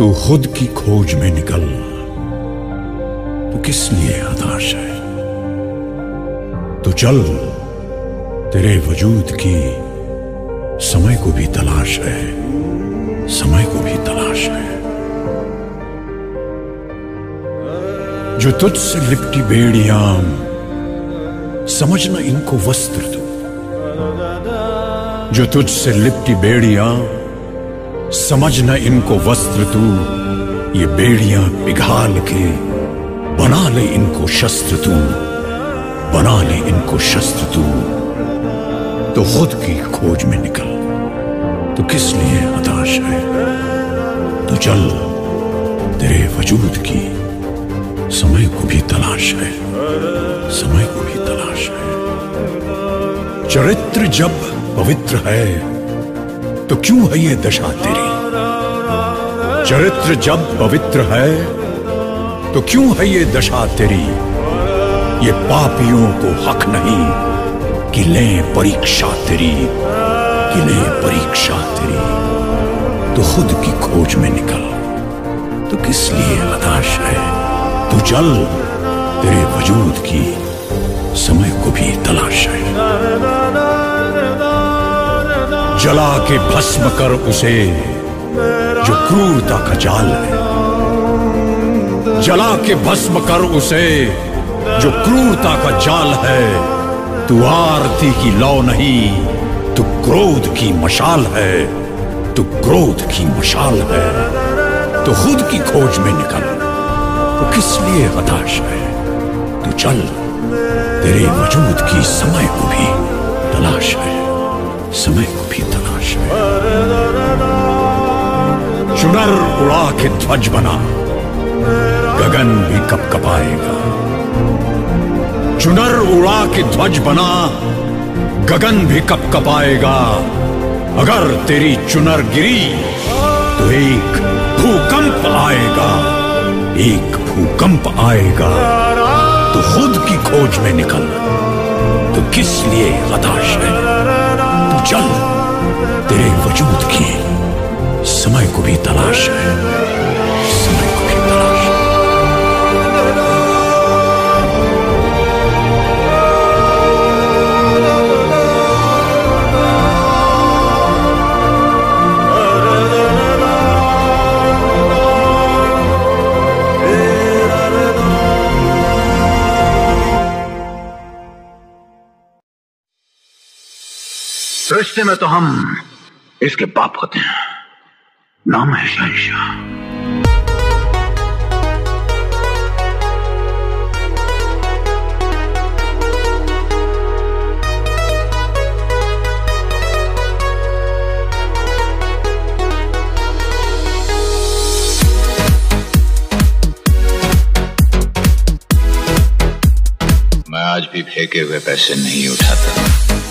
तू खुद की खोज में निकल। तो किस लिए हताश है? तो चल, तेरे वजूद की समय को भी तलाश है। समय को भी तलाश है। जो तुझसे लिपटी बेड़ियाँ, समझना इनको वस्त्र तू। जो तुझसे लिपटी बेड़ियाँ समझना इनको वस्त्र तू, ये बेड़ियाँ पिघाल के। बना ले इनको शस्त्र तू, बना ले इनको शस्त्र तू। तो खुद की खोज में निकल तो किस लिए हताश है? तो चल, तेरे वजूद की, समय को भी तलाश है, समय को भी तलाश है। चरित्र जब पवित्र है तो क्यों है ये दशा तेरी? चरित्र जब पवित्र है तो क्यों है ये दशा तेरी? ये पापियों को हक नहीं कि ले परीक्षा तेरी, कि ले परीक्षा तेरी। तो खुद की खोज में निकल तो किस लिए हताश है? तू चल तेरे वजूद की समय को भी तलाश है। जला के भस्म कर उसे क्रूरता का जाल है। जला के भस्म कर उसे, जो क्रूरता का जाल है। तू आरती की लौ नहीं, तू क्रोध की मशाल है। तू क्रोध की मशाल है। तो खुद की खोज में निकल। तो किस लिए हताश है? तू चल। तेरे वजूद की समय को भी तलाश है। समय को भी तलाश। है उड़ा के ध्वज बना। गगन भी कप कपाएगा चुनर उड़ा के ध्वज बना, गगन भी कप कपाएगा अगर तेरी चुनर गिरी तो एक भूकंप आएगा। एक भूकंप आएगा। तो खुद की खोज में निकल। तो किस लिए हताश है? तू चल, तेरे वजूद की को भी तलाश है तलाश सृष्टि में तो हम इसके बाप होते हैं। नाम है शहशाह आज भी फेंके हुए पैसे नहीं उठाता।